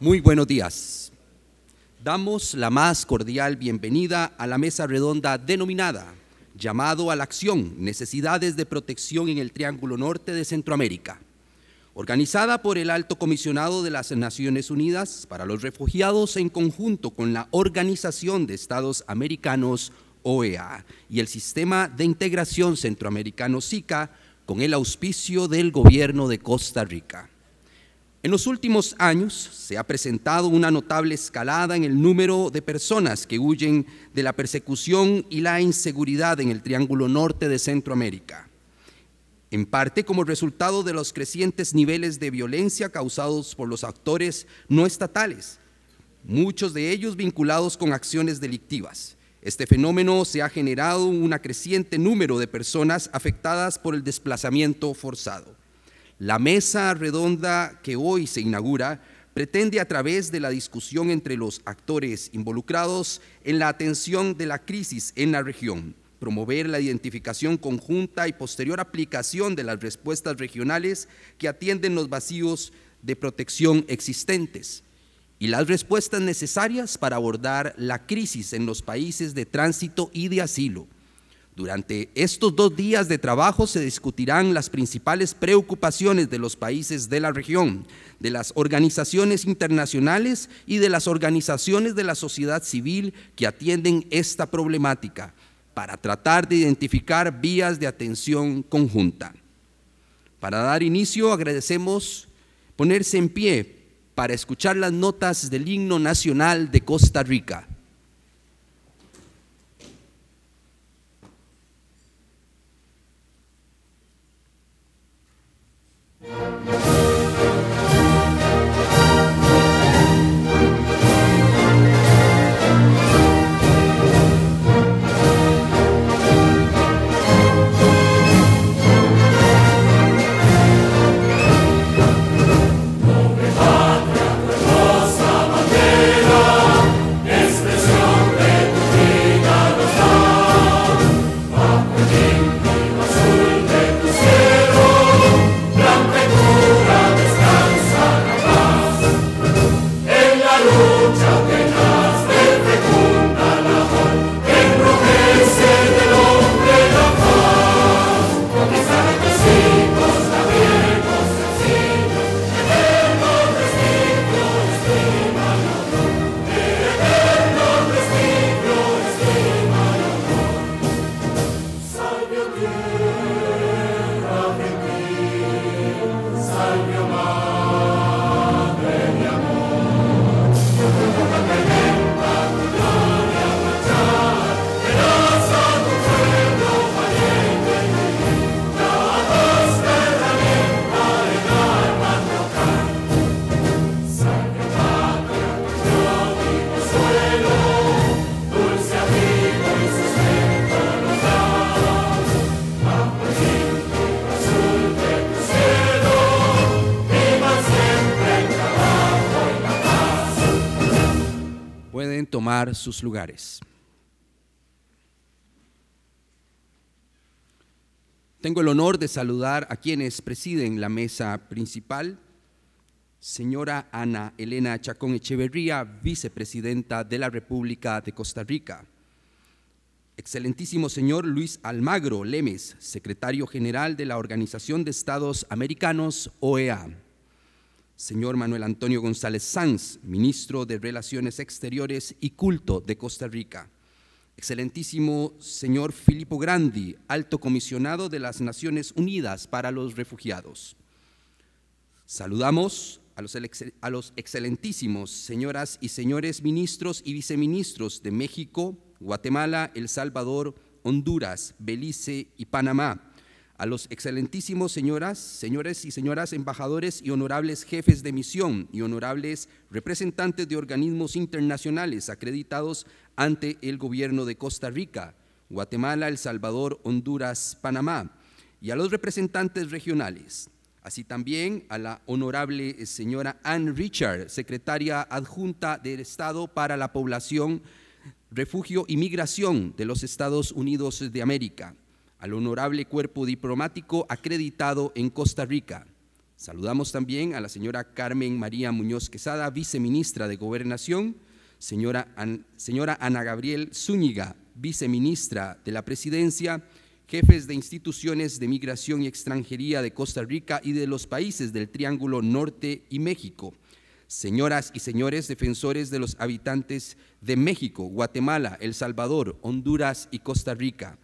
Muy buenos días. Damos la más cordial bienvenida a la mesa redonda denominada Llamado a la Acción, Necesidades de Protección en el Triángulo Norte de Centroamérica, organizada por el Alto Comisionado de las Naciones Unidas para los Refugiados en conjunto con la Organización de Estados Americanos, OEA, y el Sistema de Integración Centroamericano, SICA, con el auspicio del Gobierno de Costa Rica. En los últimos años se ha presentado una notable escalada en el número de personas que huyen de la persecución y la inseguridad en el Triángulo Norte de Centroamérica, en parte como resultado de los crecientes niveles de violencia causados por los actores no estatales, muchos de ellos vinculados con acciones delictivas. Este fenómeno se ha generado un creciente número de personas afectadas por el desplazamiento forzado. La mesa redonda que hoy se inaugura pretende a través de la discusión entre los actores involucrados en la atención de la crisis en la región, promover la identificación conjunta y posterior aplicación de las respuestas regionales que atienden los vacíos de protección existentes y las respuestas necesarias para abordar la crisis en los países de tránsito y de asilo durante estos dos días de trabajo se discutirán las principales preocupaciones de los países de la región, de las organizaciones internacionales y de las organizaciones de la sociedad civil que atienden esta problemática para tratar de identificar vías de atención conjunta. Para dar inicio agradecemos ponerse en pie para escuchar las notas del himno nacional de Costa Rica. Música sus lugares. Tengo el honor de saludar a quienes presiden la mesa principal. Señora Ana Elena Chacón Echeverría, vicepresidenta de la República de Costa Rica. Excelentísimo señor Luis Almagro Lemes, secretario general de la Organización de Estados Americanos, OEA señor Manuel Antonio González Sanz, ministro de Relaciones Exteriores y Culto de Costa Rica. Excelentísimo señor Filippo Grandi, alto comisionado de las Naciones Unidas para los Refugiados. Saludamos a los, a los, excelentísimos señoras y señores ministros y viceministros de México, Guatemala, El Salvador, Honduras, Belice y Panamá, a los excelentísimos señoras, señores y señoras embajadores y honorables jefes de misión y honorables representantes de organismos internacionales acreditados ante el gobierno de Costa Rica, Guatemala, El Salvador, Honduras, Panamá, y a los representantes regionales, así también a la honorable señora Ann Richard, secretaria adjunta del Estado para la Población, Refugio y Migración de los Estados Unidos de América al honorable cuerpo diplomático acreditado en Costa Rica, Saludamos también a la señora Carmen María Muñoz Quesada, viceministra de Gobernación, señora, señora Ana Gabriel Zúñiga, viceministra de la Presidencia, jefes de instituciones de migración y extranjería de Costa Rica y de los países del Triángulo Norte y México, señoras y señores defensores de los habitantes de México, Guatemala, El Salvador, Honduras y Costa Rica,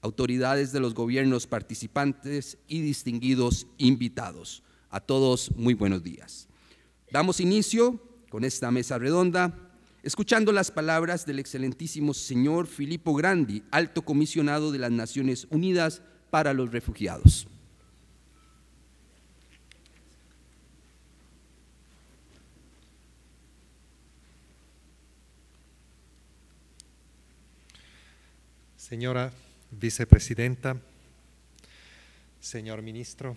autoridades de los gobiernos participantes y distinguidos invitados. A todos, muy buenos días. Damos inicio con esta mesa redonda, escuchando las palabras del excelentísimo señor Filippo Grandi, alto comisionado de las Naciones Unidas para los Refugiados. Señora vicepresidenta, señor ministro,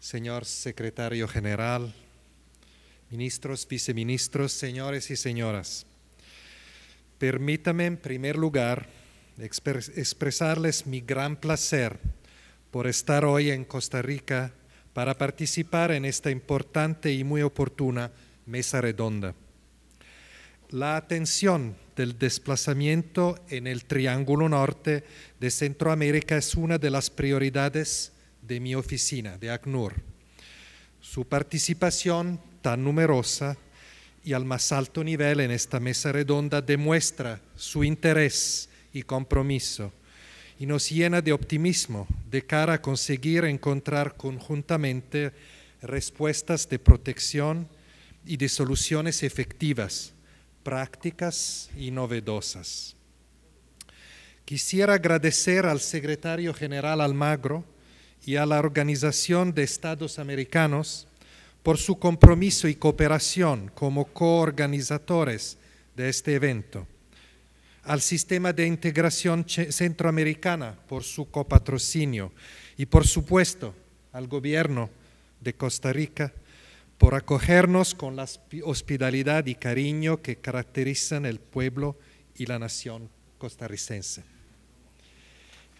señor secretario general, ministros, viceministros, señores y señoras, permítame en primer lugar expresarles mi gran placer por estar hoy en Costa Rica para participar en esta importante y muy oportuna mesa redonda. La atención del desplazamiento en el Triángulo Norte de Centroamérica es una de las prioridades de mi oficina, de ACNUR. Su participación tan numerosa y al más alto nivel en esta mesa redonda demuestra su interés y compromiso y nos llena de optimismo de cara a conseguir encontrar conjuntamente respuestas de protección y de soluciones efectivas prácticas y novedosas. Quisiera agradecer al secretario general Almagro y a la Organización de Estados Americanos por su compromiso y cooperación como coorganizadores de este evento, al Sistema de Integración Centroamericana por su copatrocinio y por supuesto al gobierno de Costa Rica por acogernos con la hospitalidad y cariño que caracterizan el pueblo y la nación costarricense.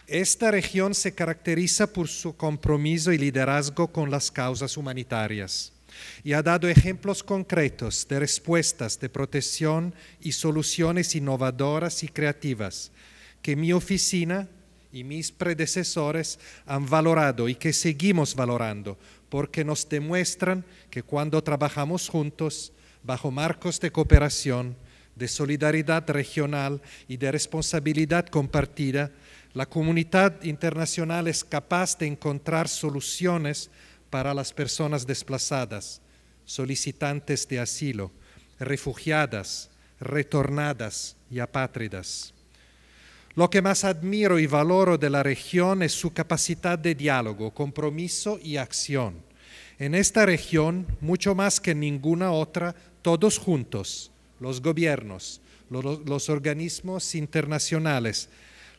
Esta región se caracteriza por su compromiso y liderazgo con las causas humanitarias y ha dado ejemplos concretos de respuestas de protección y soluciones innovadoras y creativas que mi oficina y mis predecesores han valorado y que seguimos valorando porque nos demuestran que cuando trabajamos juntos, bajo marcos de cooperación, de solidaridad regional y de responsabilidad compartida, la comunidad internacional es capaz de encontrar soluciones para las personas desplazadas, solicitantes de asilo, refugiadas, retornadas y apátridas. Lo que más admiro y valoro de la región es su capacidad de diálogo, compromiso y acción. En esta región, mucho más que en ninguna otra, todos juntos, los gobiernos, los, organismos internacionales,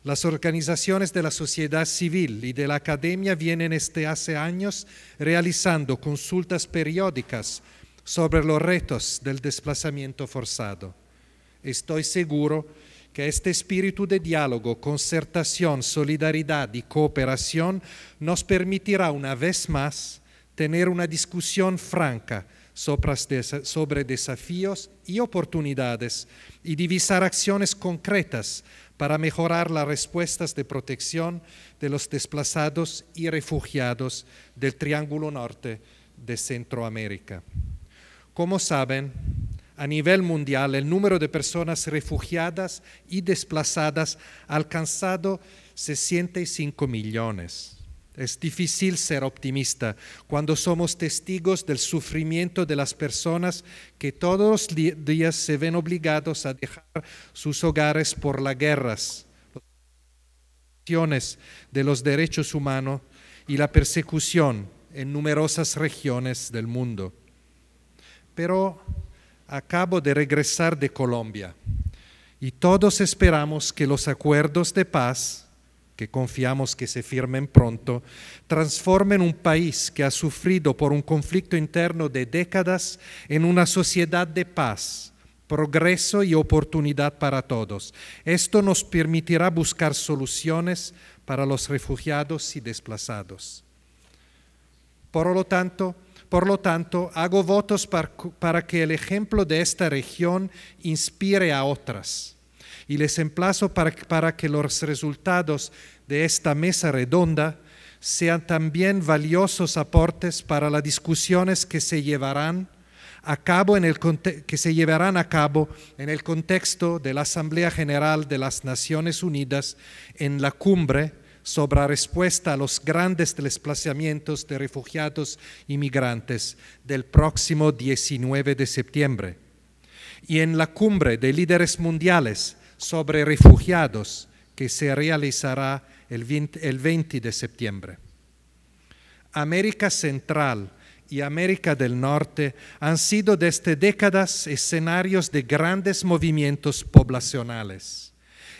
las organizaciones de la sociedad civil y de la academia vienen desde hace años realizando consultas periódicas sobre los retos del desplazamiento forzado. Estoy seguro que este espíritu de diálogo, concertación, solidaridad y cooperación nos permitirá una vez más tener una discusión franca sobre desafíos y oportunidades y divisar acciones concretas para mejorar las respuestas de protección de los desplazados y refugiados del Triángulo Norte de Centroamérica. Como saben, a nivel mundial, el número de personas refugiadas y desplazadas ha alcanzado 65 millones. Es difícil ser optimista cuando somos testigos del sufrimiento de las personas que todos los días se ven obligados a dejar sus hogares por las guerras, las de los derechos humanos y la persecución en numerosas regiones del mundo. Pero acabo de regresar de Colombia y todos esperamos que los acuerdos de paz, que confiamos que se firmen pronto, transformen un país que ha sufrido por un conflicto interno de décadas en una sociedad de paz, progreso y oportunidad para todos. Esto nos permitirá buscar soluciones para los refugiados y desplazados. Por lo tanto, por lo tanto, hago votos para, que el ejemplo de esta región inspire a otras. Y les emplazo para, para que los resultados de esta mesa redonda sean también valiosos aportes para las discusiones que se llevarán a cabo en el que se llevarán a cabo en el contexto de la Asamblea General de las Naciones Unidas en la cumbre sobre la respuesta a los grandes desplazamientos de refugiados y migrantes del próximo 19 de septiembre y en la cumbre de líderes mundiales sobre refugiados que se realizará el 20, de septiembre. América Central y América del Norte han sido desde décadas escenarios de grandes movimientos poblacionales.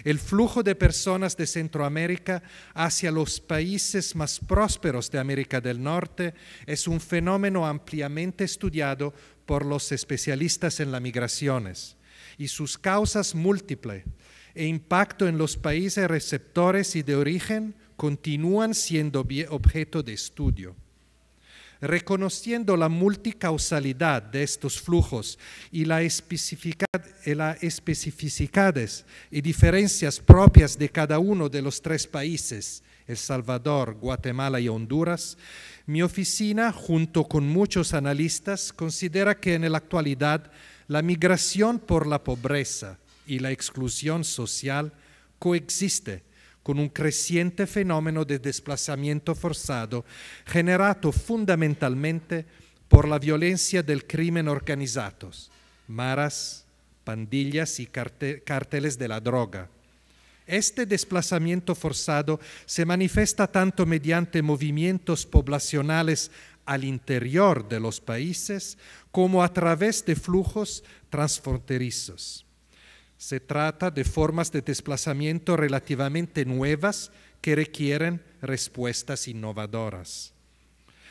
El flujo de personas de Centroamérica hacia los países más prósperos de América del Norte es un fenómeno ampliamente estudiado por los especialistas en las migraciones y sus causas múltiples e impacto en los países receptores y de origen continúan siendo objeto de estudio. Reconociendo la multicausalidad de estos flujos y las especificidades y diferencias propias de cada uno de los tres países, El Salvador, Guatemala y Honduras, mi oficina, junto con muchos analistas, considera que en la actualidad la migración por la pobreza y la exclusión social coexiste con un creciente fenómeno de desplazamiento forzado generado fundamentalmente por la violencia del crimen organizado, maras, pandillas y carteles de la droga. Este desplazamiento forzado se manifiesta tanto mediante movimientos poblacionales al interior de los países como a través de flujos transfronterizos. Se trata de formas de desplazamiento relativamente nuevas que requieren respuestas innovadoras.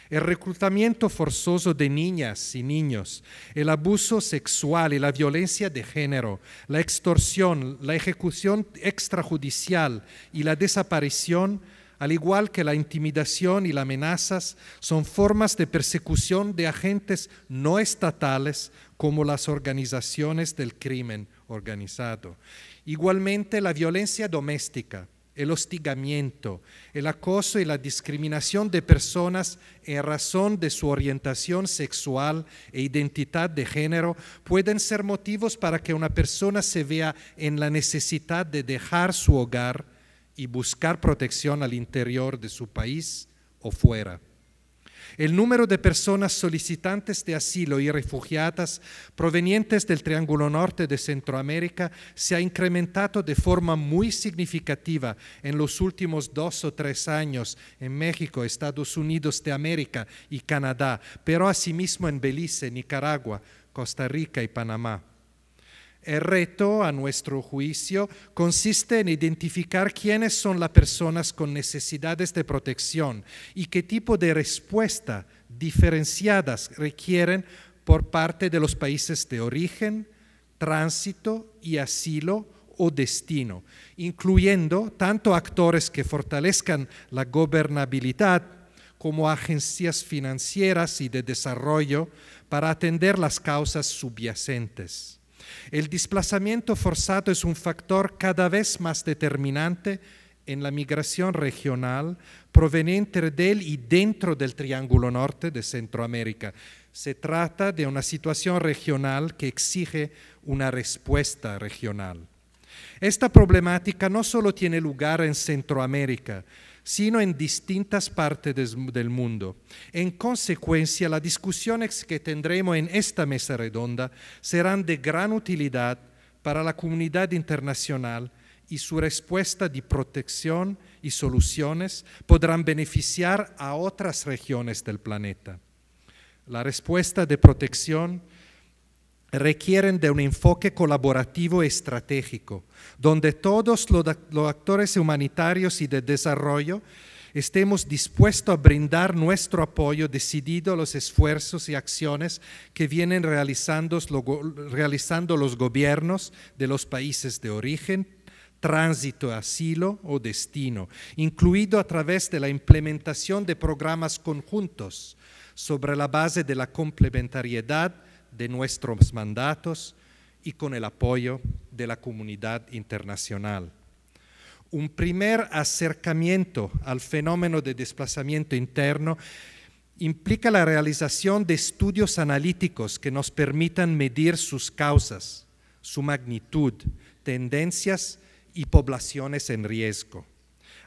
El reclutamiento forzoso de niñas y niños, el abuso sexual y la violencia de género, la extorsión, la ejecución extrajudicial y la desaparición, al igual que la intimidación y las amenazas, son formas de persecución de agentes no estatales como las organizaciones del crimen organizado. Igualmente la violencia doméstica, el hostigamiento, el acoso y la discriminación de personas en razón de su orientación sexual e identidad de género pueden ser motivos para que una persona se vea en la necesidad de dejar su hogar y buscar protección al interior de su país o fuera. El número de personas solicitantes de asilo y refugiadas provenientes del Triángulo Norte de Centroamérica se ha incrementado de forma muy significativa en los últimos dos o tres años en México, Estados Unidos de América y Canadá, pero asimismo en Belice, Nicaragua, Costa Rica y Panamá. El reto, a nuestro juicio, consiste en identificar quiénes son las personas con necesidades de protección y qué tipo de respuesta diferenciadas requieren por parte de los países de origen, tránsito y asilo o destino, incluyendo tanto actores que fortalezcan la gobernabilidad como agencias financieras y de desarrollo para atender las causas subyacentes. El desplazamiento forzado es un factor cada vez más determinante en la migración regional proveniente del y dentro del Triángulo Norte de Centroamérica. Se trata de una situación regional que exige una respuesta regional. Esta problemática no solo tiene lugar en Centroamérica, sino en distintas partes del mundo. En consecuencia, las discusiones que tendremos en esta mesa redonda serán de gran utilidad para la comunidad internacional y su respuesta de protección y soluciones podrán beneficiar a otras regiones del planeta. La respuesta de protección requieren de un enfoque colaborativo estratégico, donde todos los, actores humanitarios y de desarrollo estemos dispuestos a brindar nuestro apoyo decidido a los esfuerzos y acciones que vienen realizando, realizando los gobiernos de los países de origen, tránsito, asilo o destino, incluido a través de la implementación de programas conjuntos sobre la base de la complementariedad de nuestros mandatos y con el apoyo de la comunidad internacional. Un primer acercamiento al fenómeno de desplazamiento interno implica la realización de estudios analíticos que nos permitan medir sus causas, su magnitud, tendencias y poblaciones en riesgo.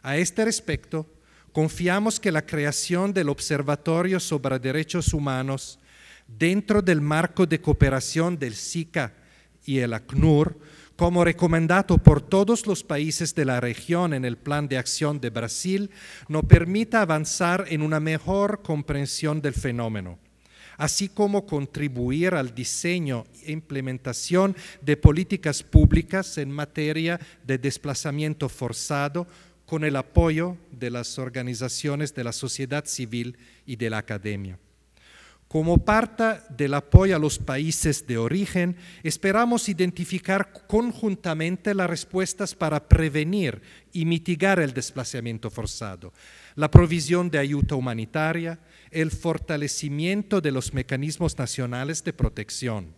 A este respecto, confiamos que la creación del Observatorio sobre Derechos Humanos dentro del marco de cooperación del SICA y el ACNUR como recomendado por todos los países de la región en el Plan de Acción de Brasil, nos permita avanzar en una mejor comprensión del fenómeno, así como contribuir al diseño e implementación de políticas públicas en materia de desplazamiento forzado con el apoyo de las organizaciones de la sociedad civil y de la academia. Como parte del apoyo a los países de origen, esperamos identificar conjuntamente las respuestas para prevenir y mitigar el desplazamiento forzado, la provisión de ayuda humanitaria, el fortalecimiento de los mecanismos nacionales de protección,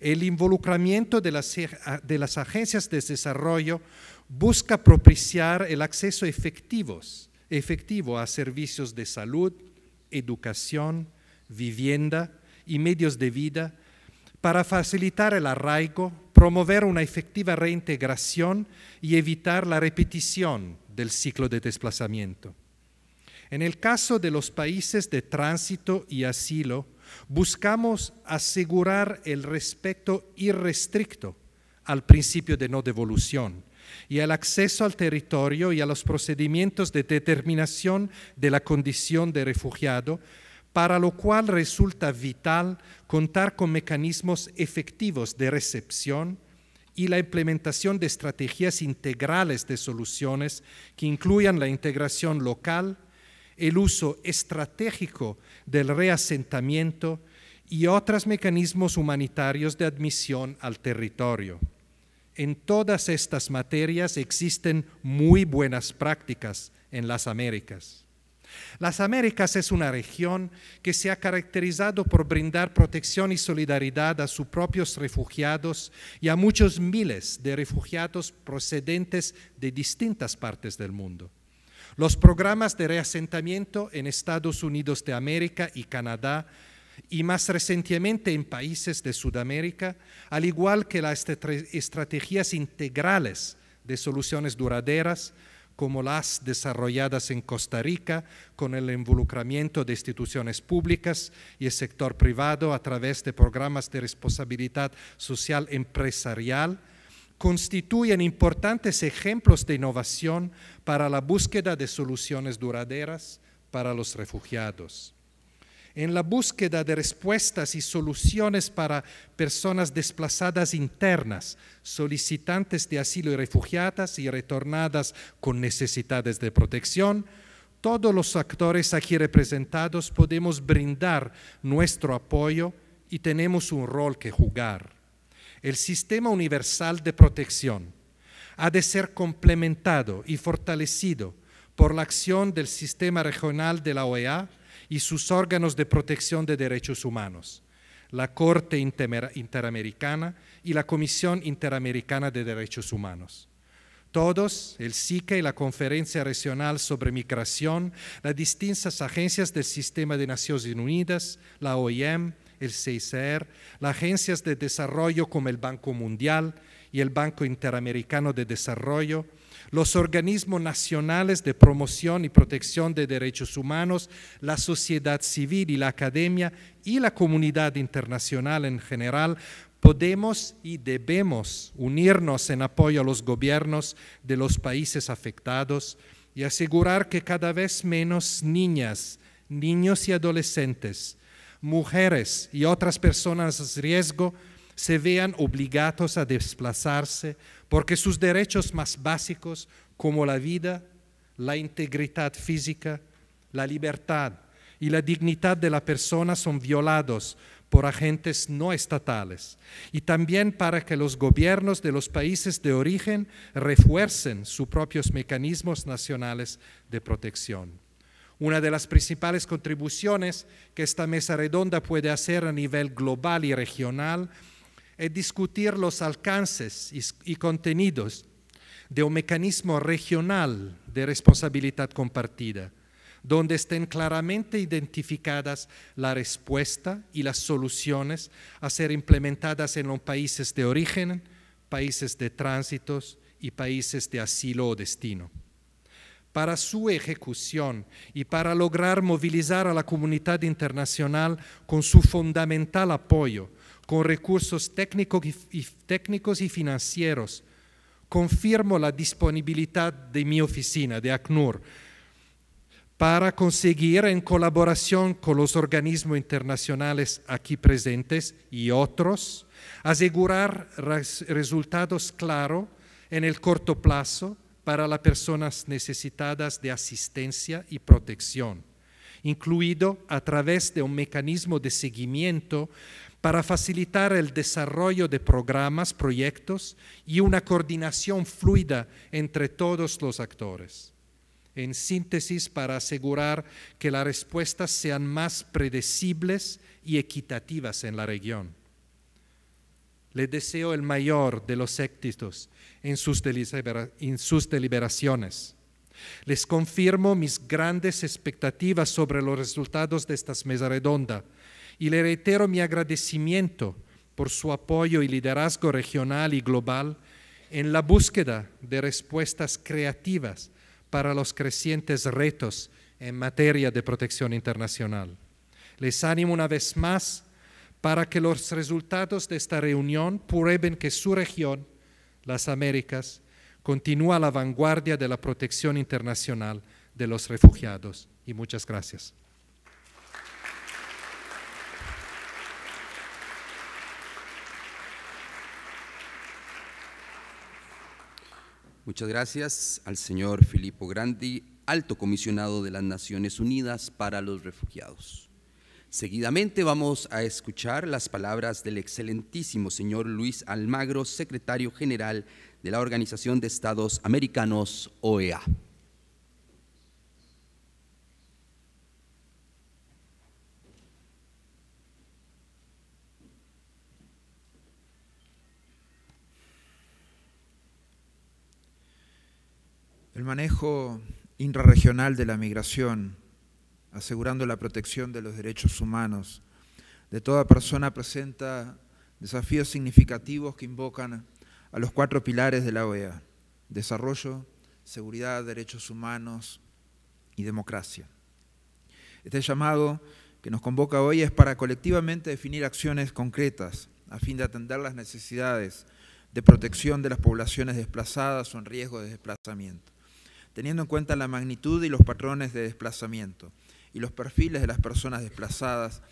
el involucramiento de las, agencias de desarrollo busca propiciar el acceso efectivos, efectivo a servicios de salud, educación, vivienda y medios de vida para facilitar el arraigo, promover una efectiva reintegración y evitar la repetición del ciclo de desplazamiento. En el caso de los países de tránsito y asilo, buscamos asegurar el respeto irrestricto al principio de no devolución y el acceso al territorio y a los procedimientos de determinación de la condición de refugiado para lo cual resulta vital contar con mecanismos efectivos de recepción y la implementación de estrategias integrales de soluciones que incluyan la integración local, el uso estratégico del reasentamiento y otros mecanismos humanitarios de admisión al territorio. En todas estas materias existen muy buenas prácticas en las Américas. Las Américas es una región que se ha caracterizado por brindar protección y solidaridad a sus propios refugiados y a muchos miles de refugiados procedentes de distintas partes del mundo. Los programas de reasentamiento en Estados Unidos de América y Canadá y más recientemente en países de Sudamérica, al igual que las estrategias integrales de soluciones duraderas, como las desarrolladas en Costa Rica con el involucramiento de instituciones públicas y el sector privado a través de programas de responsabilidad social empresarial, constituyen importantes ejemplos de innovación para la búsqueda de soluciones duraderas para los refugiados en la búsqueda de respuestas y soluciones para personas desplazadas internas, solicitantes de asilo y refugiadas y retornadas con necesidades de protección, todos los actores aquí representados podemos brindar nuestro apoyo y tenemos un rol que jugar. El sistema universal de protección ha de ser complementado y fortalecido por la acción del sistema regional de la OEA y sus órganos de protección de derechos humanos, la Corte Interamericana y la Comisión Interamericana de Derechos Humanos. Todos, el SICA y la Conferencia Regional sobre Migración, las distintas agencias del Sistema de Naciones Unidas, la OIM, el CICR, las agencias de desarrollo como el Banco Mundial y el Banco Interamericano de Desarrollo, los organismos nacionales de promoción y protección de derechos humanos, la sociedad civil y la academia y la comunidad internacional en general, podemos y debemos unirnos en apoyo a los gobiernos de los países afectados y asegurar que cada vez menos niñas, niños y adolescentes, mujeres y otras personas riesgo se vean obligados a desplazarse porque sus derechos más básicos, como la vida, la integridad física, la libertad y la dignidad de la persona son violados por agentes no estatales y también para que los gobiernos de los países de origen refuercen sus propios mecanismos nacionales de protección. Una de las principales contribuciones que esta mesa redonda puede hacer a nivel global y regional es discutir los alcances y, contenidos de un mecanismo regional de responsabilidad compartida donde estén claramente identificadas la respuesta y las soluciones a ser implementadas en los países de origen, países de tránsitos y países de asilo o destino. Para su ejecución y para lograr movilizar a la comunidad internacional con su fundamental apoyo, con recursos técnicos y, financieros, confirmo la disponibilidad de mi oficina, de ACNUR, para conseguir en colaboración con los organismos internacionales aquí presentes y otros, asegurar resultados claros en el corto plazo para las personas necesitadas de asistencia y protección, incluido a través de un mecanismo de seguimiento para facilitar el desarrollo de programas, proyectos y una coordinación fluida entre todos los actores en síntesis para asegurar que las respuestas sean más predecibles y equitativas en la región. Le deseo el mayor de los éxitos en sus, deliberaciones. Les confirmo mis grandes expectativas sobre los resultados de esta mesa redonda y le reitero mi agradecimiento por su apoyo y liderazgo regional y global en la búsqueda de respuestas creativas para los crecientes retos en materia de protección internacional. Les animo una vez más para que los resultados de esta reunión prueben que su región, las Américas, continúa a la vanguardia de la protección internacional de los refugiados. Y muchas gracias. Muchas gracias al señor Filippo Grandi, alto comisionado de las Naciones Unidas para los Refugiados. Seguidamente vamos a escuchar las palabras del excelentísimo señor Luis Almagro, secretario general de la Organización de Estados Americanos, OEA. Manejo intrarregional de la migración, asegurando la protección de los derechos humanos de toda persona, presenta desafíos significativos que invocan a los cuatro pilares de la OEA, desarrollo, seguridad, derechos humanos y democracia. Este llamado que nos convoca hoy es para colectivamente definir acciones concretas a fin de atender las necesidades de protección de las poblaciones desplazadas o en riesgo de desplazamiento teniendo en cuenta la magnitud y los patrones de desplazamiento y los perfiles de las personas desplazadas,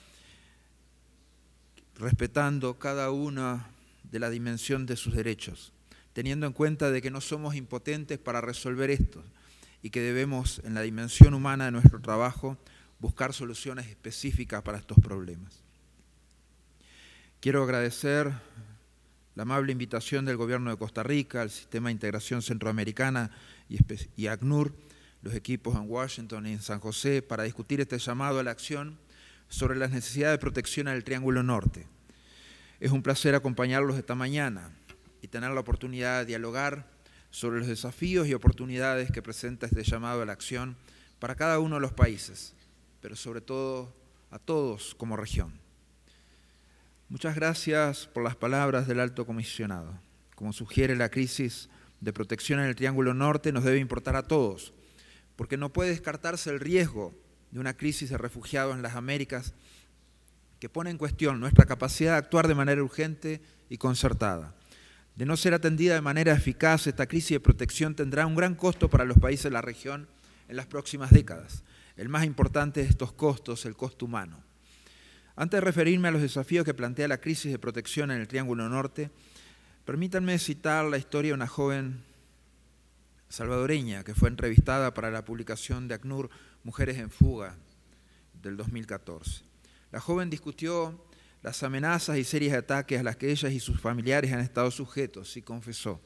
respetando cada una de la dimensión de sus derechos, teniendo en cuenta de que no somos impotentes para resolver esto y que debemos, en la dimensión humana de nuestro trabajo, buscar soluciones específicas para estos problemas. Quiero agradecer la amable invitación del Gobierno de Costa Rica, al Sistema de Integración Centroamericana y, ACNUR, los equipos en Washington y en San José, para discutir este llamado a la acción sobre las necesidades de protección el Triángulo Norte. Es un placer acompañarlos esta mañana y tener la oportunidad de dialogar sobre los desafíos y oportunidades que presenta este llamado a la acción para cada uno de los países, pero sobre todo a todos como región. Muchas gracias por las palabras del alto comisionado. Como sugiere la crisis de protección en el Triángulo Norte nos debe importar a todos, porque no puede descartarse el riesgo de una crisis de refugiados en las Américas que pone en cuestión nuestra capacidad de actuar de manera urgente y concertada. De no ser atendida de manera eficaz, esta crisis de protección tendrá un gran costo para los países de la región en las próximas décadas. El más importante de estos costos, el costo humano. Antes de referirme a los desafíos que plantea la crisis de protección en el Triángulo Norte, Permítanme citar la historia de una joven salvadoreña que fue entrevistada para la publicación de ACNUR Mujeres en Fuga del 2014. La joven discutió las amenazas y series de ataques a las que ellas y sus familiares han estado sujetos y confesó.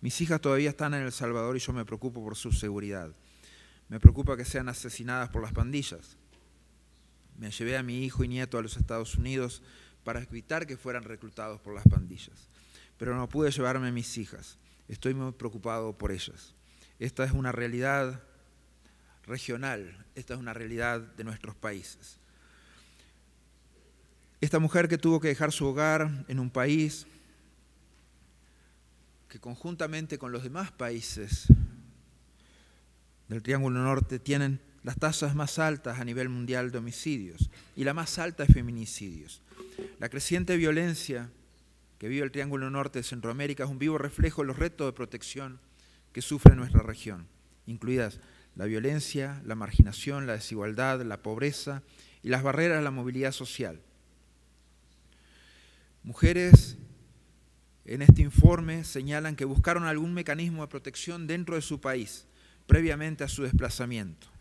Mis hijas todavía están en El Salvador y yo me preocupo por su seguridad. Me preocupa que sean asesinadas por las pandillas. Me llevé a mi hijo y nieto a los Estados Unidos para evitar que fueran reclutados por las pandillas. Pero no pude llevarme a mis hijas. Estoy muy preocupado por ellas. Esta es una realidad regional, esta es una realidad de nuestros países. Esta mujer que tuvo que dejar su hogar en un país que conjuntamente con los demás países del Triángulo Norte tienen las tasas más altas a nivel mundial de homicidios y la más alta de feminicidios. La creciente violencia que vive el Triángulo Norte de Centroamérica es un vivo reflejo de los retos de protección que sufre nuestra región, incluidas la violencia, la marginación, la desigualdad, la pobreza y las barreras a la movilidad social. Mujeres en este informe señalan que buscaron algún mecanismo de protección dentro de su país previamente a su desplazamiento.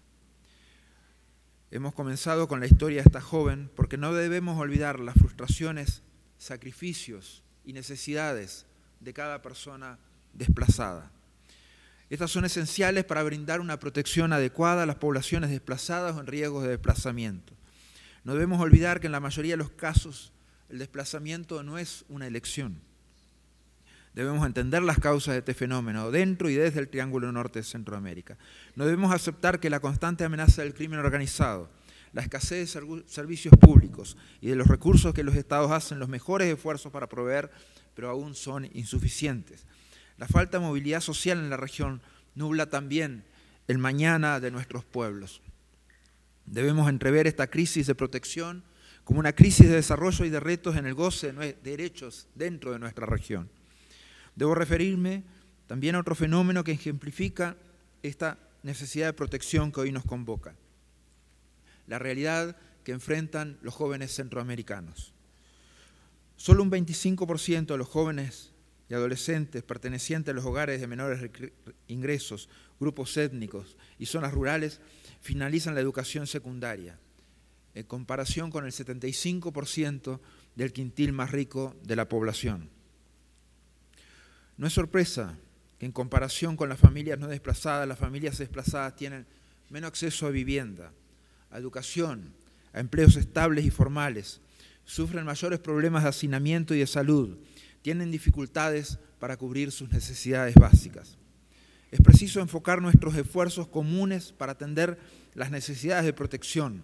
Hemos comenzado con la historia de esta joven porque no debemos olvidar las frustraciones, sacrificios y necesidades de cada persona desplazada. Estas son esenciales para brindar una protección adecuada a las poblaciones desplazadas o en riesgo de desplazamiento. No debemos olvidar que en la mayoría de los casos el desplazamiento no es una elección Debemos entender las causas de este fenómeno dentro y desde el Triángulo Norte de Centroamérica. No debemos aceptar que la constante amenaza del crimen organizado, la escasez de servicios públicos y de los recursos que los estados hacen los mejores esfuerzos para proveer, pero aún son insuficientes. La falta de movilidad social en la región nubla también el mañana de nuestros pueblos. Debemos entrever esta crisis de protección como una crisis de desarrollo y de retos en el goce de derechos dentro de nuestra región. Debo referirme también a otro fenómeno que ejemplifica esta necesidad de protección que hoy nos convoca, la realidad que enfrentan los jóvenes centroamericanos. Solo un 25% de los jóvenes y adolescentes pertenecientes a los hogares de menores ingresos, grupos étnicos y zonas rurales finalizan la educación secundaria, en comparación con el 75% del quintil más rico de la población. No es sorpresa que en comparación con las familias no desplazadas, las familias desplazadas tienen menos acceso a vivienda, a educación, a empleos estables y formales, sufren mayores problemas de hacinamiento y de salud, tienen dificultades para cubrir sus necesidades básicas. Es preciso enfocar nuestros esfuerzos comunes para atender las necesidades de protección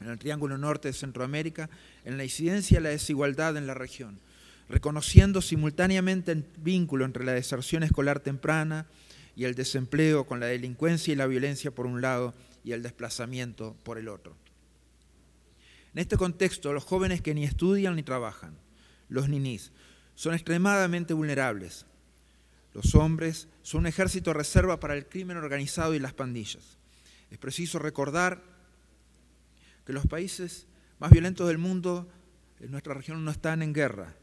en el Triángulo Norte de Centroamérica, en la incidencia de la desigualdad en la región, reconociendo simultáneamente el vínculo entre la deserción escolar temprana y el desempleo con la delincuencia y la violencia por un lado y el desplazamiento por el otro. En este contexto, los jóvenes que ni estudian ni trabajan, los ninis, son extremadamente vulnerables. Los hombres son un ejército reserva para el crimen organizado y las pandillas. Es preciso recordar que los países más violentos del mundo en nuestra región no están en guerra,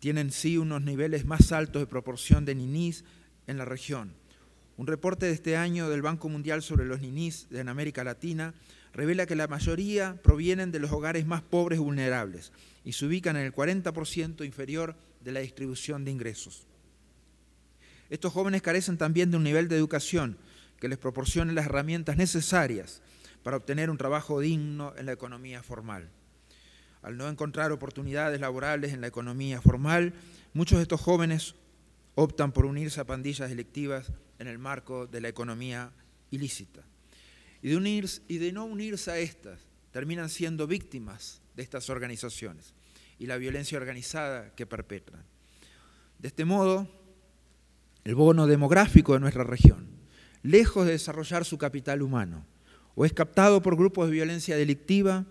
tienen sí unos niveles más altos de proporción de ninis en la región. Un reporte de este año del Banco Mundial sobre los ninis en América Latina revela que la mayoría provienen de los hogares más pobres y vulnerables y se ubican en el 40% inferior de la distribución de ingresos. Estos jóvenes carecen también de un nivel de educación que les proporcione las herramientas necesarias para obtener un trabajo digno en la economía formal al no encontrar oportunidades laborales en la economía formal, muchos de estos jóvenes optan por unirse a pandillas delictivas en el marco de la economía ilícita. Y de, y de no unirse a estas, terminan siendo víctimas de estas organizaciones y la violencia organizada que perpetran. De este modo, el bono demográfico de nuestra región, lejos de desarrollar su capital humano, o es captado por grupos de violencia delictiva,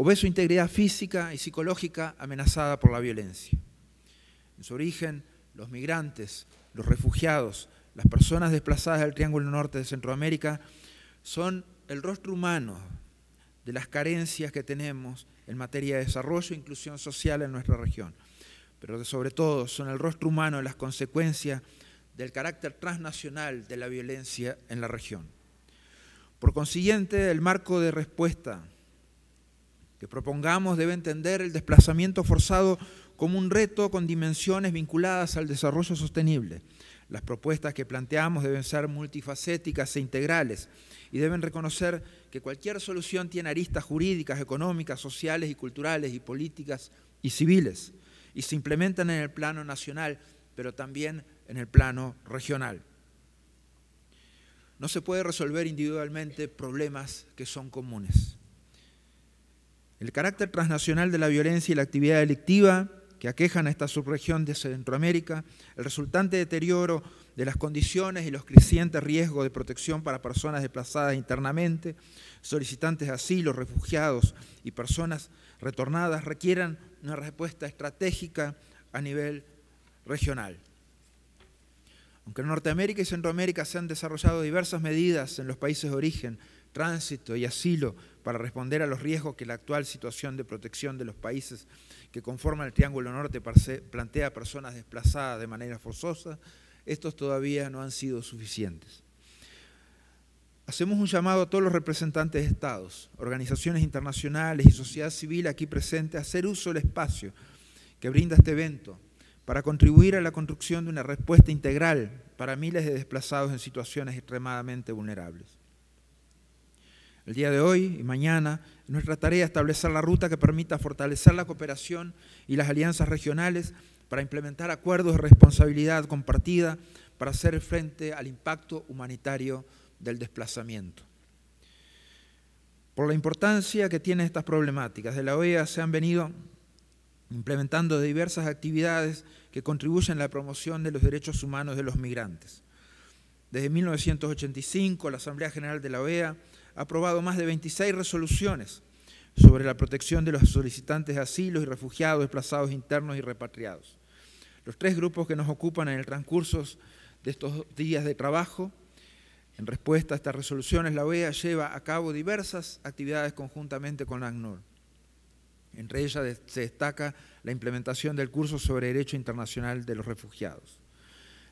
o ve su integridad física y psicológica amenazada por la violencia. En su origen, los migrantes, los refugiados, las personas desplazadas del Triángulo Norte de Centroamérica son el rostro humano de las carencias que tenemos en materia de desarrollo e inclusión social en nuestra región, pero sobre todo son el rostro humano de las consecuencias del carácter transnacional de la violencia en la región. Por consiguiente, el marco de respuesta que propongamos debe entender el desplazamiento forzado como un reto con dimensiones vinculadas al desarrollo sostenible. Las propuestas que planteamos deben ser multifacéticas e integrales y deben reconocer que cualquier solución tiene aristas jurídicas, económicas, sociales y culturales y políticas y civiles y se implementan en el plano nacional, pero también en el plano regional. No se puede resolver individualmente problemas que son comunes. El carácter transnacional de la violencia y la actividad delictiva que aquejan a esta subregión de Centroamérica, el resultante deterioro de las condiciones y los crecientes riesgos de protección para personas desplazadas internamente, solicitantes de asilo, refugiados y personas retornadas requieran una respuesta estratégica a nivel regional. Aunque en Norteamérica y Centroamérica se han desarrollado diversas medidas en los países de origen, tránsito y asilo para responder a los riesgos que la actual situación de protección de los países que conforman el Triángulo Norte plantea a personas desplazadas de manera forzosa, estos todavía no han sido suficientes. Hacemos un llamado a todos los representantes de estados, organizaciones internacionales y sociedad civil aquí presentes a hacer uso del espacio que brinda este evento para contribuir a la construcción de una respuesta integral para miles de desplazados en situaciones extremadamente vulnerables. El día de hoy y mañana es nuestra tarea establecer la ruta que permita fortalecer la cooperación y las alianzas regionales para implementar acuerdos de responsabilidad compartida para hacer frente al impacto humanitario del desplazamiento. Por la importancia que tienen estas problemáticas, de la OEA se han venido implementando diversas actividades que contribuyen a la promoción de los derechos humanos de los migrantes. Desde 1985, la Asamblea General de la OEA aprobado más de 26 resoluciones sobre la protección de los solicitantes de asilo y refugiados, desplazados internos y repatriados. Los tres grupos que nos ocupan en el transcurso de estos días de trabajo, en respuesta a estas resoluciones, la OEA lleva a cabo diversas actividades conjuntamente con la ACNUR. Entre ellas se destaca la implementación del curso sobre Derecho Internacional de los Refugiados.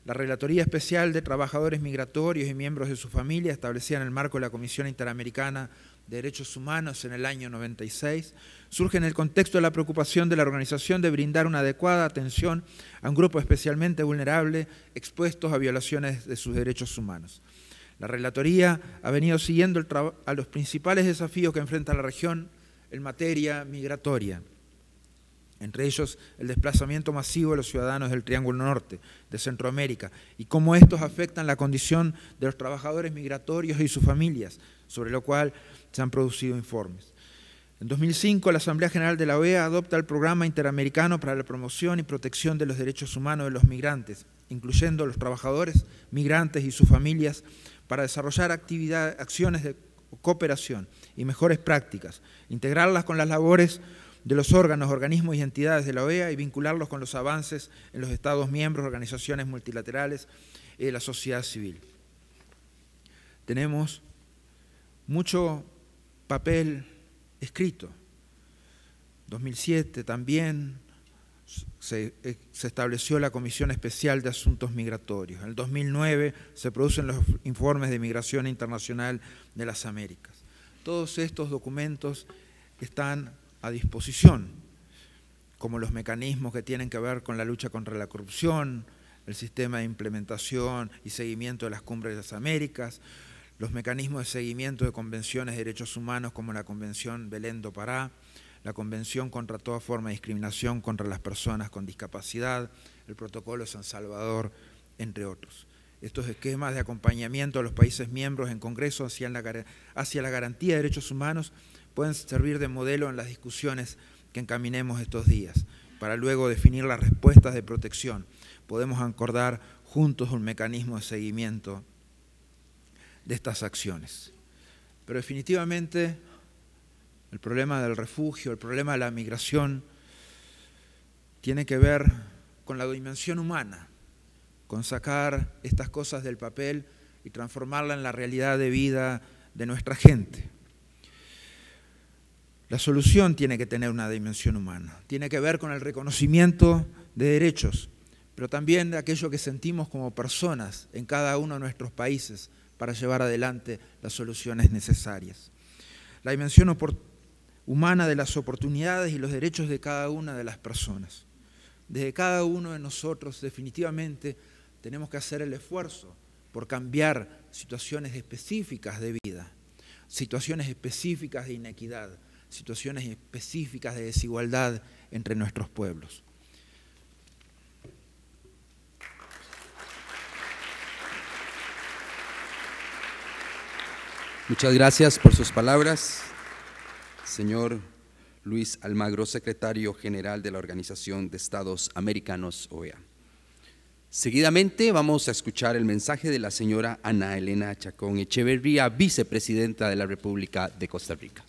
La Relatoría Especial de Trabajadores Migratorios y miembros de su familia, establecida en el marco de la Comisión Interamericana de Derechos Humanos en el año 96, surge en el contexto de la preocupación de la organización de brindar una adecuada atención a un grupo especialmente vulnerable expuestos a violaciones de sus derechos humanos. La Relatoría ha venido siguiendo a los principales desafíos que enfrenta la región en materia migratoria, entre ellos el desplazamiento masivo de los ciudadanos del Triángulo Norte, de Centroamérica, y cómo estos afectan la condición de los trabajadores migratorios y sus familias, sobre lo cual se han producido informes. En 2005, la Asamblea General de la OEA adopta el Programa Interamericano para la Promoción y Protección de los Derechos Humanos de los Migrantes, incluyendo los trabajadores migrantes y sus familias, para desarrollar acciones de cooperación y mejores prácticas, integrarlas con las labores de los órganos, organismos y entidades de la OEA y vincularlos con los avances en los Estados miembros, organizaciones multilaterales y de la sociedad civil. Tenemos mucho papel escrito. 2007 también se, eh, se, estableció la Comisión Especial de Asuntos Migratorios. En el 2009 se producen los informes de migración internacional de las Américas. Todos estos documentos están a disposición, como los mecanismos que tienen que ver con la lucha contra la corrupción, el sistema de implementación y seguimiento de las cumbres de las Américas, los mecanismos de seguimiento de convenciones de derechos humanos como la Convención Belén do Pará, la Convención contra toda forma de discriminación contra las personas con discapacidad, el Protocolo San Salvador, entre otros. Estos esquemas de acompañamiento a los países miembros en Congreso hacia la, hacia la garantía de derechos humanos pueden servir de modelo en las discusiones que encaminemos estos días, para luego definir las respuestas de protección. Podemos acordar juntos un mecanismo de seguimiento de estas acciones. Pero definitivamente el problema del refugio, el problema de la migración, tiene que ver con la dimensión humana, con sacar estas cosas del papel y transformarla en la realidad de vida de nuestra gente. La solución tiene que tener una dimensión humana, tiene que ver con el reconocimiento de derechos, pero también de aquello que sentimos como personas en cada uno de nuestros países para llevar adelante las soluciones necesarias. La dimensión humana de las oportunidades y los derechos de cada una de las personas. Desde cada uno de nosotros definitivamente tenemos que hacer el esfuerzo por cambiar situaciones específicas de vida, situaciones específicas de inequidad, situaciones específicas de desigualdad entre nuestros pueblos. Muchas gracias por sus palabras, señor Luis Almagro, secretario general de la Organización de Estados Americanos, OEA. Seguidamente vamos a escuchar el mensaje de la señora Ana Elena Chacón Echeverría, vicepresidenta de la República de Costa Rica.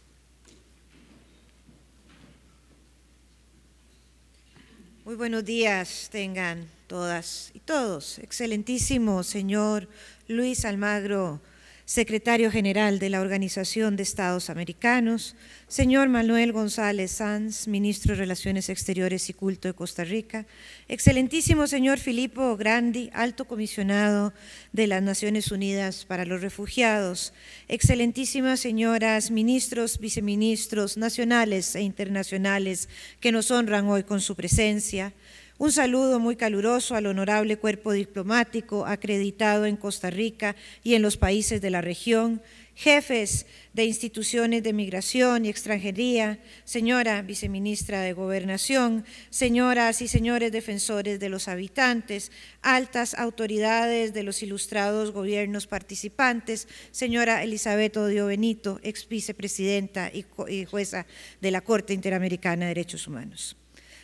Muy buenos días tengan todas y todos. Excelentísimo señor Luis Almagro secretario general de la Organización de Estados Americanos, señor Manuel González Sanz, ministro de Relaciones Exteriores y Culto de Costa Rica, excelentísimo señor Filippo Grandi, alto comisionado de las Naciones Unidas para los Refugiados, excelentísimas señoras ministros, viceministros nacionales e internacionales que nos honran hoy con su presencia, un saludo muy caluroso al honorable cuerpo diplomático acreditado en Costa Rica y en los países de la región, jefes de instituciones de migración y extranjería, señora viceministra de Gobernación, señoras y señores defensores de los habitantes, altas autoridades de los ilustrados gobiernos participantes, señora Elizabeth Odio Benito, ex vicepresidenta y jueza de la Corte Interamericana de Derechos Humanos.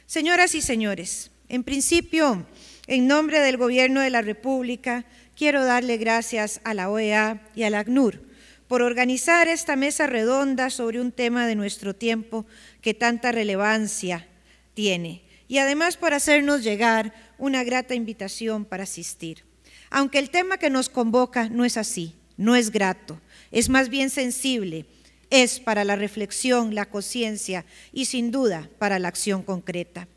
Señoras y señores, en principio, en nombre del Gobierno de la República, quiero darle gracias a la OEA y a la ACNUR por organizar esta mesa redonda sobre un tema de nuestro tiempo que tanta relevancia tiene y además por hacernos llegar una grata invitación para asistir. Aunque el tema que nos convoca no es así, no es grato, es más bien sensible, es para la reflexión, la conciencia y sin duda para la acción concreta.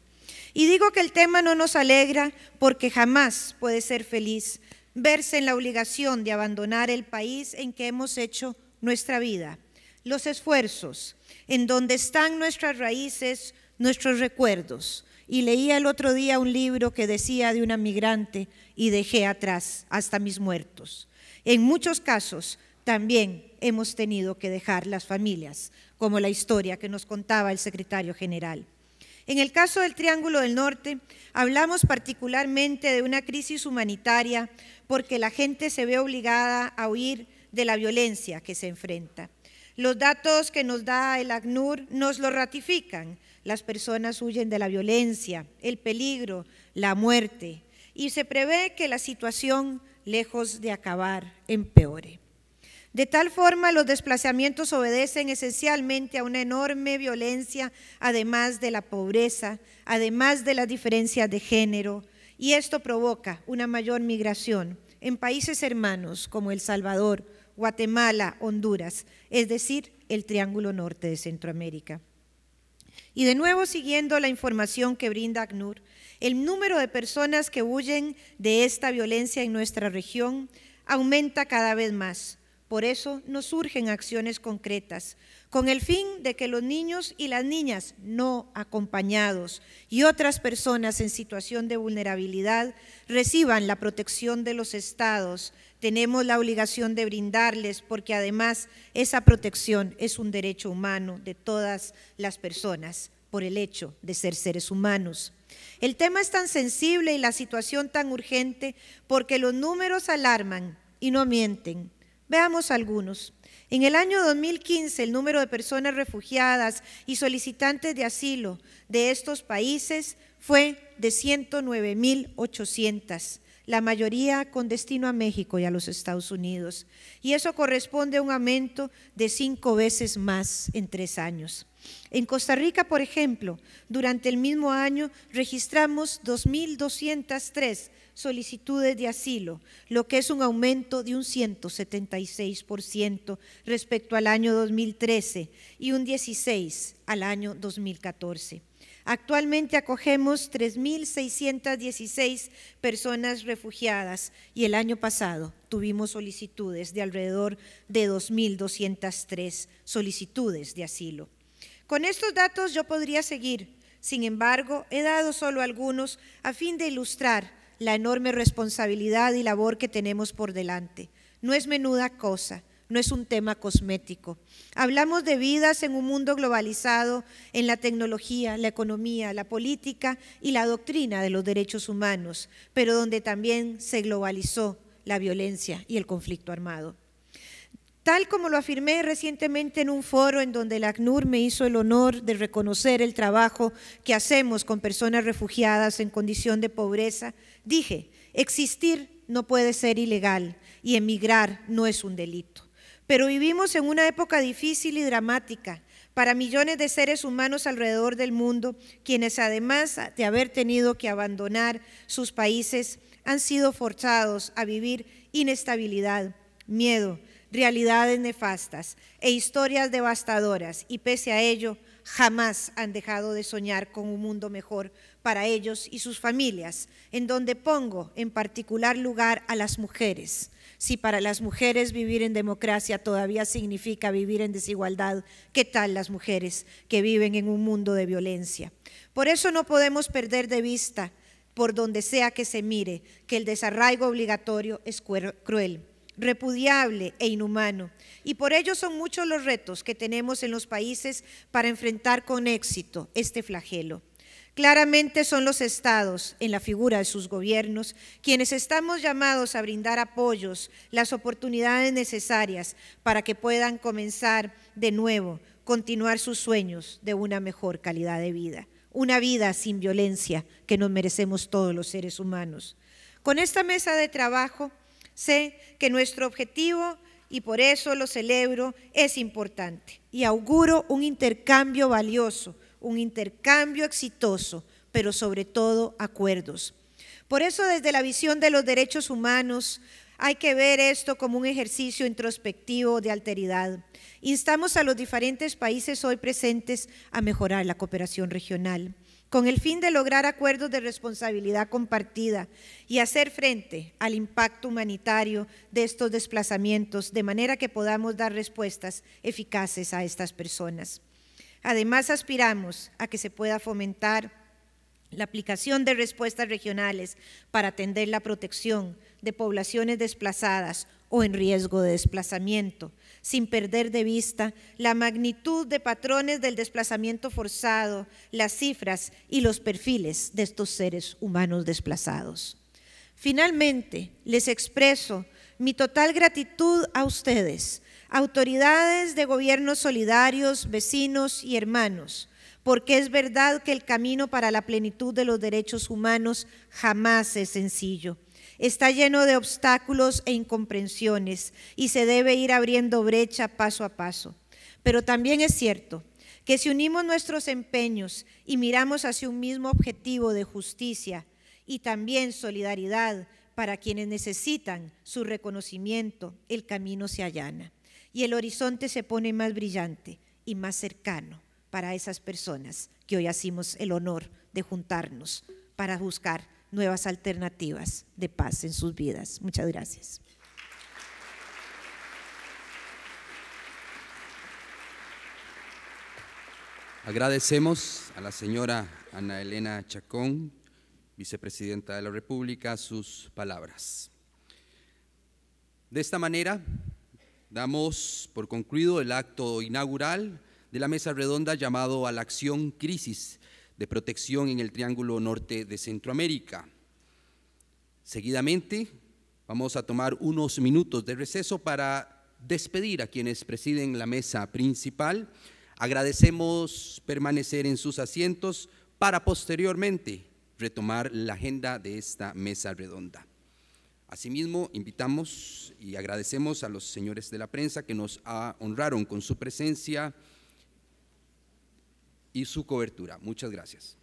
Y digo que el tema no nos alegra porque jamás puede ser feliz verse en la obligación de abandonar el país en que hemos hecho nuestra vida, los esfuerzos, en donde están nuestras raíces, nuestros recuerdos. Y leía el otro día un libro que decía de una migrante y dejé atrás hasta mis muertos. En muchos casos también hemos tenido que dejar las familias, como la historia que nos contaba el secretario general. En el caso del Triángulo del Norte, hablamos particularmente de una crisis humanitaria porque la gente se ve obligada a huir de la violencia que se enfrenta. Los datos que nos da el ACNUR nos lo ratifican. Las personas huyen de la violencia, el peligro, la muerte, y se prevé que la situación, lejos de acabar, empeore. De tal forma, los desplazamientos obedecen esencialmente a una enorme violencia, además de la pobreza, además de las diferencias de género, y esto provoca una mayor migración en países hermanos como El Salvador, Guatemala, Honduras, es decir, el Triángulo Norte de Centroamérica. Y de nuevo, siguiendo la información que brinda ACNUR, el número de personas que huyen de esta violencia en nuestra región aumenta cada vez más por eso nos surgen acciones concretas, con el fin de que los niños y las niñas no acompañados y otras personas en situación de vulnerabilidad reciban la protección de los estados. Tenemos la obligación de brindarles porque además esa protección es un derecho humano de todas las personas por el hecho de ser seres humanos. El tema es tan sensible y la situación tan urgente porque los números alarman y no mienten. Veamos algunos. En el año 2015, el número de personas refugiadas y solicitantes de asilo de estos países fue de 109.800, la mayoría con destino a México y a los Estados Unidos. Y eso corresponde a un aumento de cinco veces más en tres años. En Costa Rica, por ejemplo, durante el mismo año registramos 2.203 solicitudes de asilo, lo que es un aumento de un 176% respecto al año 2013 y un 16% al año 2014. Actualmente acogemos 3.616 personas refugiadas y el año pasado tuvimos solicitudes de alrededor de 2.203 solicitudes de asilo. Con estos datos yo podría seguir, sin embargo, he dado solo algunos a fin de ilustrar la enorme responsabilidad y labor que tenemos por delante. No es menuda cosa, no es un tema cosmético. Hablamos de vidas en un mundo globalizado en la tecnología, la economía, la política y la doctrina de los derechos humanos, pero donde también se globalizó la violencia y el conflicto armado. Tal como lo afirmé recientemente en un foro en donde el ACNUR me hizo el honor de reconocer el trabajo que hacemos con personas refugiadas en condición de pobreza, dije, existir no puede ser ilegal y emigrar no es un delito. Pero vivimos en una época difícil y dramática para millones de seres humanos alrededor del mundo, quienes además de haber tenido que abandonar sus países, han sido forzados a vivir inestabilidad, miedo, realidades nefastas e historias devastadoras y pese a ello jamás han dejado de soñar con un mundo mejor para ellos y sus familias, en donde pongo en particular lugar a las mujeres. Si para las mujeres vivir en democracia todavía significa vivir en desigualdad, ¿qué tal las mujeres que viven en un mundo de violencia? Por eso no podemos perder de vista, por donde sea que se mire, que el desarraigo obligatorio es cruel repudiable e inhumano. Y por ello son muchos los retos que tenemos en los países para enfrentar con éxito este flagelo. Claramente son los estados, en la figura de sus gobiernos, quienes estamos llamados a brindar apoyos, las oportunidades necesarias para que puedan comenzar de nuevo, continuar sus sueños de una mejor calidad de vida, una vida sin violencia que nos merecemos todos los seres humanos. Con esta mesa de trabajo, Sé que nuestro objetivo, y por eso lo celebro, es importante y auguro un intercambio valioso, un intercambio exitoso, pero sobre todo acuerdos. Por eso desde la visión de los derechos humanos hay que ver esto como un ejercicio introspectivo de alteridad. Instamos a los diferentes países hoy presentes a mejorar la cooperación regional con el fin de lograr acuerdos de responsabilidad compartida y hacer frente al impacto humanitario de estos desplazamientos, de manera que podamos dar respuestas eficaces a estas personas. Además, aspiramos a que se pueda fomentar la aplicación de respuestas regionales para atender la protección de poblaciones desplazadas o en riesgo de desplazamiento, sin perder de vista la magnitud de patrones del desplazamiento forzado, las cifras y los perfiles de estos seres humanos desplazados. Finalmente, les expreso mi total gratitud a ustedes, autoridades de gobiernos solidarios, vecinos y hermanos, porque es verdad que el camino para la plenitud de los derechos humanos jamás es sencillo está lleno de obstáculos e incomprensiones y se debe ir abriendo brecha paso a paso. Pero también es cierto que si unimos nuestros empeños y miramos hacia un mismo objetivo de justicia y también solidaridad para quienes necesitan su reconocimiento, el camino se allana y el horizonte se pone más brillante y más cercano para esas personas que hoy hacemos el honor de juntarnos para buscar nuevas alternativas de paz en sus vidas. Muchas gracias. Agradecemos a la señora Ana Elena Chacón, vicepresidenta de la República, sus palabras. De esta manera, damos por concluido el acto inaugural de la mesa redonda llamado a la acción crisis de protección en el Triángulo Norte de Centroamérica. Seguidamente vamos a tomar unos minutos de receso para despedir a quienes presiden la mesa principal. Agradecemos permanecer en sus asientos para posteriormente retomar la agenda de esta mesa redonda. Asimismo, invitamos y agradecemos a los señores de la prensa que nos honraron con su presencia y su cobertura. Muchas gracias.